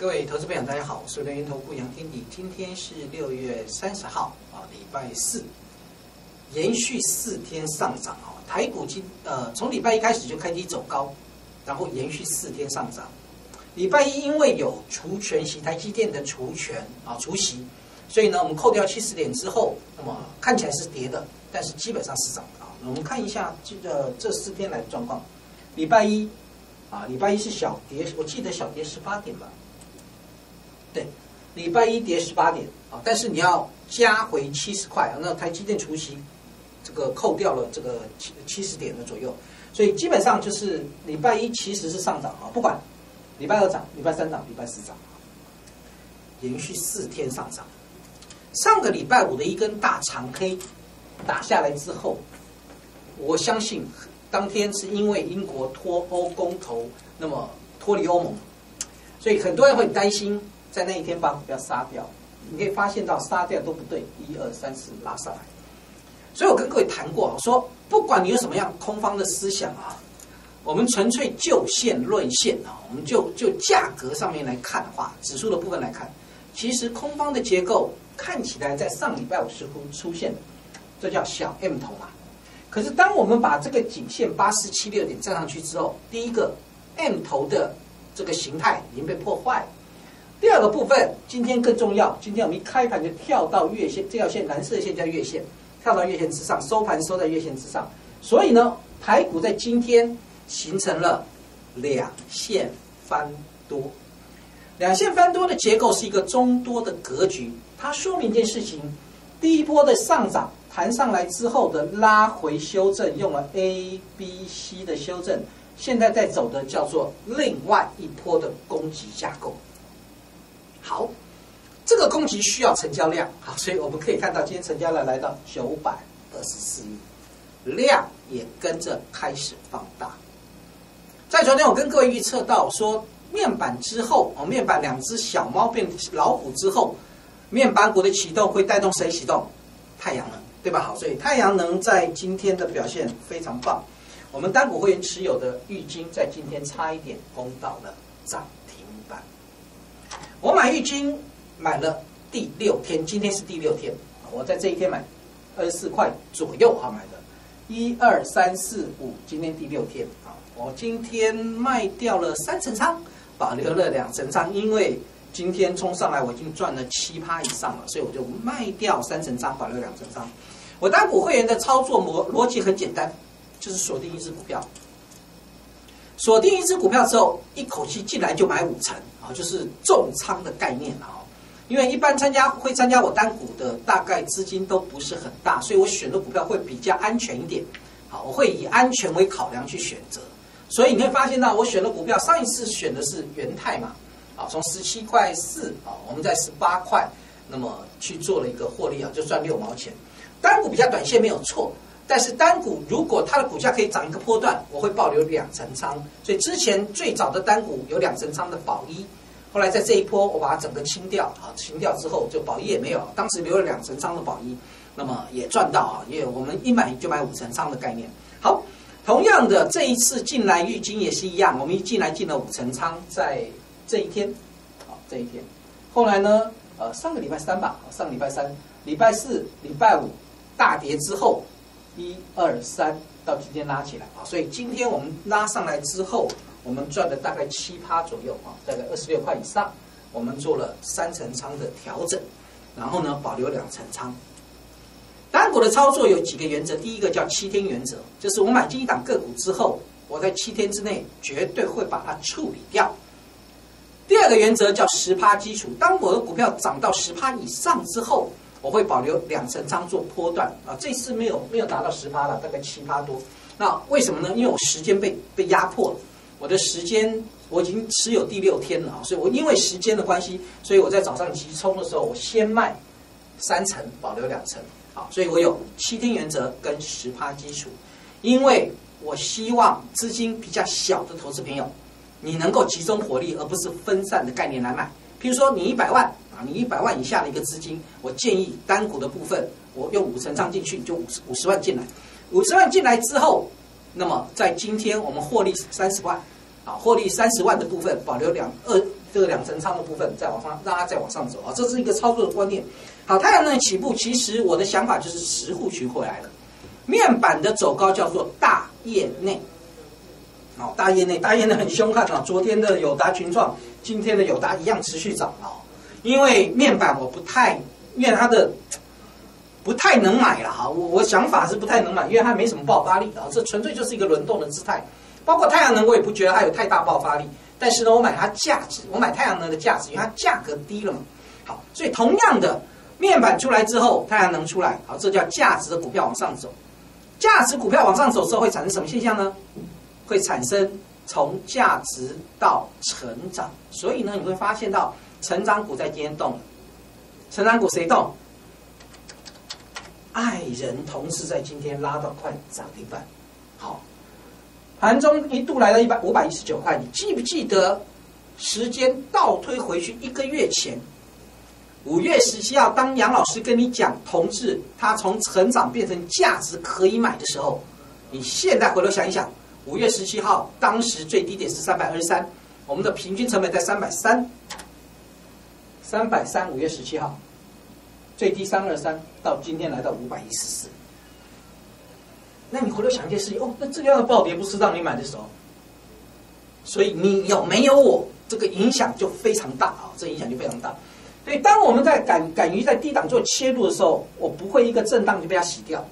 各位投资朋友，大家好，我是轮源投顾杨天地。今天是六月三十号啊，礼拜四，连续四天上涨啊。台股今呃从礼拜一开始就开低走高，然后延续四天上涨。礼拜一因为有除权息，台积电的除权啊除息，所以呢我们扣掉七十点之后，那么看起来是跌的，但是基本上是涨的啊。我们看一下这个这四天来的状况。礼拜一啊，礼拜一是小跌，我记得小跌十八点吧。对，礼拜一跌十八点啊，但是你要加回七十块啊，那台积电除息，这个扣掉了这个七七十点的左右，所以基本上就是礼拜一其实是上涨啊，不管礼拜二涨、礼拜三涨、礼拜四涨，连续四天上涨。上个礼拜五的一根大长黑打下来之后，我相信当天是因为英国脱欧公投，那么脱离欧盟，所以很多人会担心。在那一天把股票杀掉，你可以发现到杀掉都不对，一二三四拉上来。所以我跟各位谈过，说不管你有什么样空方的思想啊，我们纯粹就线论线啊，我们就就价格上面来看的话，指数的部分来看，其实空方的结构看起来在上礼拜五似乎出现的，这叫小 M 头嘛。可是当我们把这个颈线八四七六点站上去之后，第一个 M 头的这个形态已经被破坏。第二个部分，今天更重要。今天我们一开盘就跳到月线，这条线蓝色线叫月线，跳到月线之上，收盘收在月线之上。所以呢，台股在今天形成了两线翻多。两线翻多的结构是一个中多的格局，它说明一件事情：第一波的上涨弹上来之后的拉回修正，用了 A、B、C 的修正，现在在走的叫做另外一波的攻击架构。好，这个攻击需要成交量，好，所以我们可以看到今天成交量来到九百二十四亿，量也跟着开始放大。在昨天我跟各位预测到说，面板之后，哦，面板两只小猫变老虎之后，面板股的启动会带动谁启动？太阳能，对吧？好，所以太阳能在今天的表现非常棒。我们单股会员持有的玉金在今天差一点攻到了涨停板。我买玉金买了第六天，今天是第六天，我在这一天买二十四块左右哈买的，一二三四五，今天第六天啊，我今天卖掉了三成仓，保留了两成仓，因为今天冲上来我已经赚了七趴以上了，所以我就卖掉三成仓，保留两成仓。我单股会员的操作模逻辑很简单，就是锁定一只股票。锁定一只股票之后，一口气进来就买五成啊，就是重仓的概念啊。因为一般参加会参加我单股的，大概资金都不是很大，所以我选的股票会比较安全一点。好，我会以安全为考量去选择。所以你会发现到我选的股票，上一次选的是元泰嘛，啊，从十七块四啊，我们在十八块，那么去做了一个获利啊，就赚六毛钱。单股比较短线没有错。但是单股如果它的股价可以涨一个波段，我会保留两成仓。所以之前最早的单股有两成仓的宝一，后来在这一波我把它整个清掉啊，清掉之后就宝一也没有，当时留了两成仓的宝一，那么也赚到啊，因为我们一买就买五成仓的概念。好，同样的这一次进来玉金也是一样，我们一进来进了五成仓，在这一天，好这一天，后来呢，呃上个礼拜三吧，上礼拜三、礼拜四、礼拜五大跌之后。一二三，到今天拉起来啊，所以今天我们拉上来之后，我们赚了大概七趴左右啊，大概二十六块以上。我们做了三层仓的调整，然后呢保留两层仓。单股的操作有几个原则，第一个叫七天原则，就是我买进一档个股之后，我在七天之内绝对会把它处理掉。第二个原则叫十趴基础，当我的股票涨到十趴以上之后。我会保留两成仓做波段啊，这次没有没有达到十趴了，大概七趴多。那为什么呢？因为我时间被被压迫了，我的时间我已经持有第六天了啊，所以我因为时间的关系，所以我在早上急冲的时候，我先卖三成，保留两成，啊，所以我有七天原则跟十趴基础，因为我希望资金比较小的投资朋友，你能够集中火力，而不是分散的概念来买。譬如说你一百万啊。你一百万以下的一个资金，我建议单股的部分，我用五成仓进去，就五十五十万进来。五十万进来之后，那么在今天我们获利三十万，啊，获利三十万的部分保留两二这个两成仓的部分再往上，让它再往上走啊，这是一个操作的观念。好，太阳能起步，其实我的想法就是实户区回来了。面板的走高叫做大业内，好，大业内，大业内很凶悍啊！昨天的友达群创，今天的友达一样持续涨啊。因为面板我不太，因为它的不太能买了哈。我我想法是不太能买，因为它没什么爆发力啊，这纯粹就是一个轮动的姿态。包括太阳能，我也不觉得它有太大爆发力。但是呢，我买它价值，我买太阳能的价值，因为它价格低了嘛。好，所以同样的面板出来之后，太阳能出来，好，这叫价值的股票往上走。价值股票往上走之后会产生什么现象呢？会产生从价值到成长，所以呢，你会发现到成长股在今天动。成长股谁动？爱人同时在今天拉到快涨停板。好，盘中一度来到一百五百一十九块，你记不记得时间倒推回去一个月前？五月十七号，当杨老师跟你讲同志他从成长变成价值可以买的时候，你现在回头想一想，五月十七号当时最低点是三百二十三，我们的平均成本在三百三，三百三五月十七号最低三二三，到今天来到五百一十四。那你回头想一件事情哦，那这样的暴跌不是让你买的时候，所以你有没有我这个影响就非常大啊，这影响就非常大。所以，当我们在敢敢于在低档做切入的时候，我不会一个震荡就被它洗掉。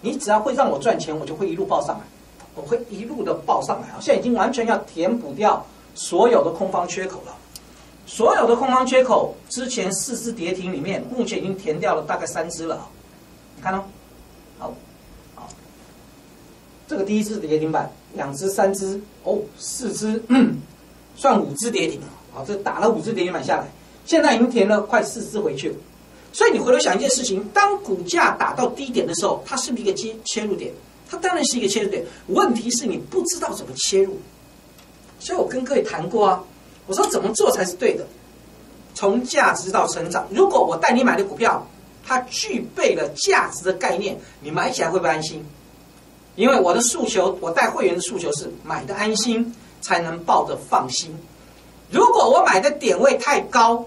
你只要会让我赚钱，我就会一路报上来，我会一路的报上来啊！现在已经完全要填补掉所有的空方缺口了。所有的空方缺口，之前四只跌停里面，目前已经填掉了大概三只了。你看哦，好，好，这个第一只跌停板，两只、三只，哦，四只，算五只跌停了。好，这打了五只跌停板下来。现在已经填了快四只回去，所以你回头想一件事情：当股价打到低点的时候，它是不是一个切切入点？它当然是一个切入点。问题是你不知道怎么切入。所以我跟各位谈过啊，我说怎么做才是对的？从价值到成长。如果我带你买的股票，它具备了价值的概念，你买起来会不会安心？因为我的诉求，我带会员的诉求是买的安心，才能抱着放心。如果我买的点位太高，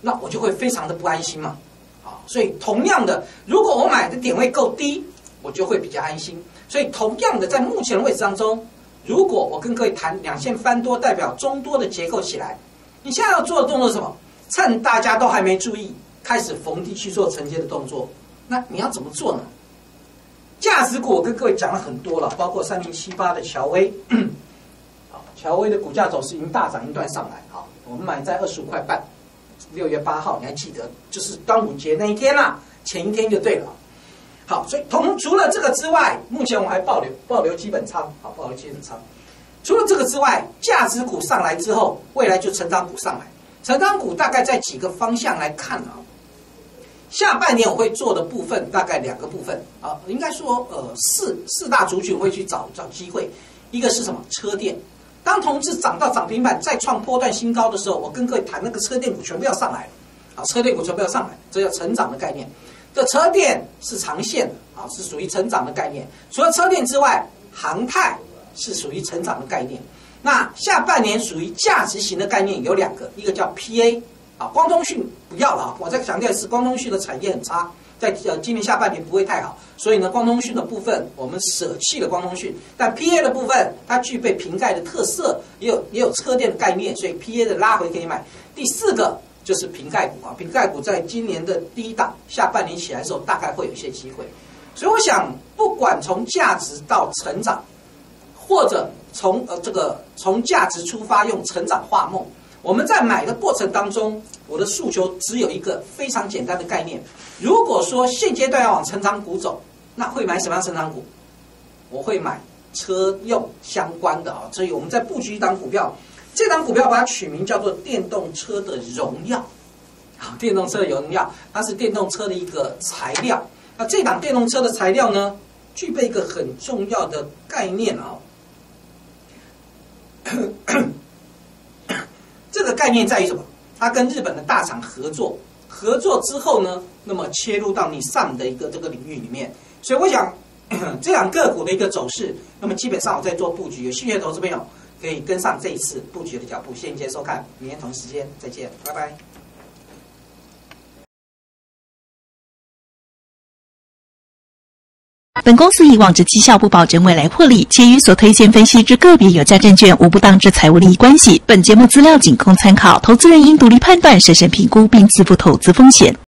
那我就会非常的不安心嘛，啊，所以同样的，如果我买的点位够低，我就会比较安心。所以同样的，在目前的位置当中，如果我跟各位谈两线翻多，代表中多的结构起来，你现在要做的动作是什么？趁大家都还没注意，开始逢低去做承接的动作。那你要怎么做呢？价值股我跟各位讲了很多了，包括三零七八的乔威，好，乔威的股价走势已经大涨一段上来，好，我们买在二十五块半。六月八号，你还记得，就是端午节那一天啦，前一天就对了。好，所以同除了这个之外，目前我还保留保留基本仓，好，保留基本仓。除了这个之外，价值股上来之后，未来就成长股上来。成长股大概在几个方向来看啊，下半年我会做的部分大概两个部分啊，应该说呃四四大族群会去找找机会，一个是什么车电。当同志涨到涨停板再创波段新高的时候，我跟各位谈那个车电股全部要上来了，啊，车电股全部要上来，这叫成长的概念。这车电是长线的，啊，是属于成长的概念。除了车电之外，航太是属于成长的概念。那下半年属于价值型的概念有两个，一个叫 PA，啊，光通讯不要了啊，我再强调一次，光通讯的产业很差。在呃今年下半年不会太好，所以呢，光通讯的部分我们舍弃了光通讯，但 PA 的部分它具备瓶盖的特色，也有也有车电的概念，所以 PA 的拉回可以买。第四个就是瓶盖股啊，瓶盖股在今年的低档下半年起来的时候，大概会有一些机会。所以我想，不管从价值到成长，或者从呃这个从价值出发用成长画梦。我们在买的过程当中，我的诉求只有一个非常简单的概念。如果说现阶段要往成长股走，那会买什么样成长股？我会买车用相关的啊。所以我们在布局一档股票，这档股票把它取名叫做电动车的荣耀。啊，电动车的荣耀，它是电动车的一个材料。那这档电动车的材料呢，具备一个很重要的概念啊。这个概念在于什么？它跟日本的大厂合作，合作之后呢，那么切入到你上的一个这个领域里面。所以我想，这两个股的一个走势，那么基本上我在做布局。有兴趣的投资朋友，可以跟上这一次布局的脚步。谢谢收看，明天同时间再见，拜拜。本公司以往之绩效不保证未来获利，且与所推荐分析之个别有价证券无不当之财务利益关系。本节目资料仅供参考，投资人应独立判断、审慎评估并自负投资风险。